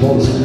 Bom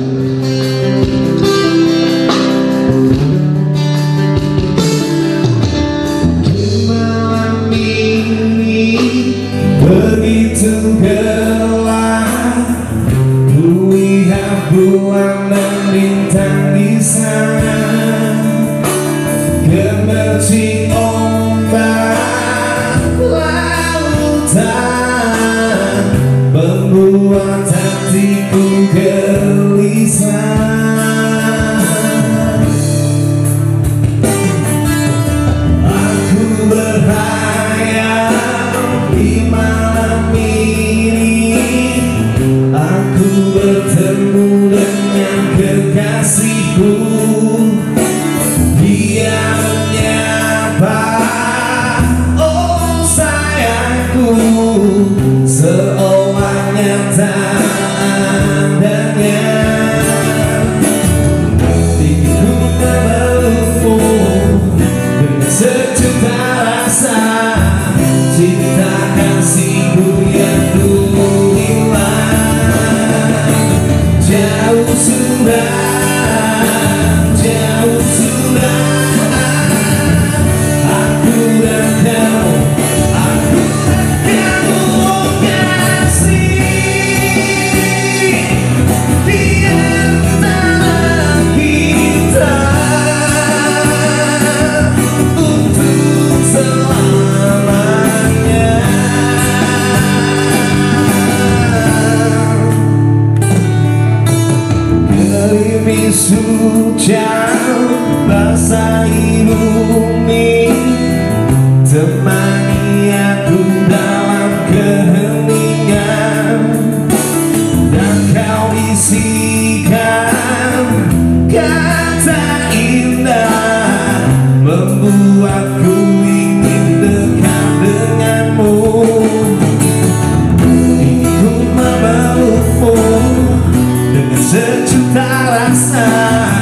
Vai. hujan basahi bumi temani aku dalam keheningan dan kau isikan kata indah membuatku ingin dekat denganmu ingin memelukmu dengan sejuta rasa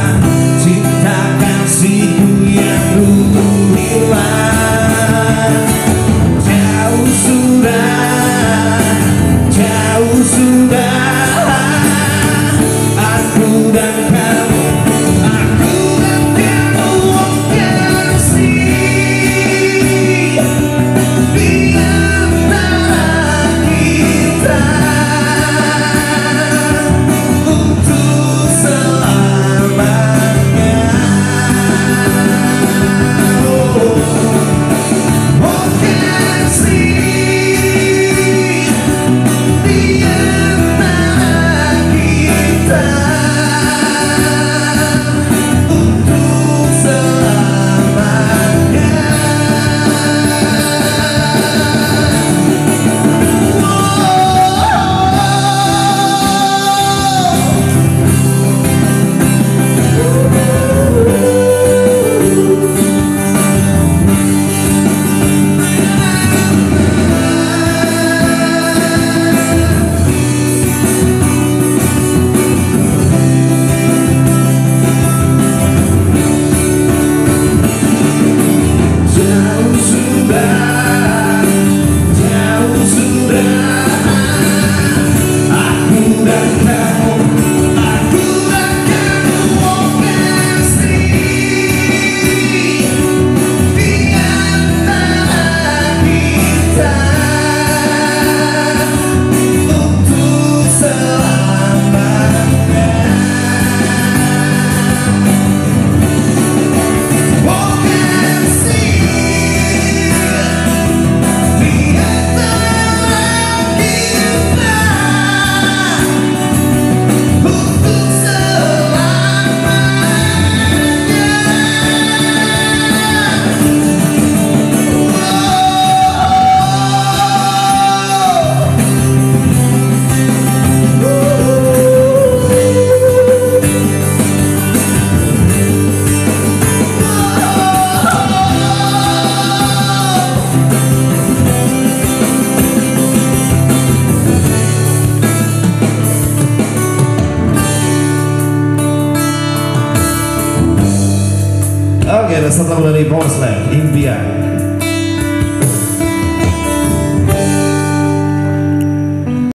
Okay, let's talk about the boss.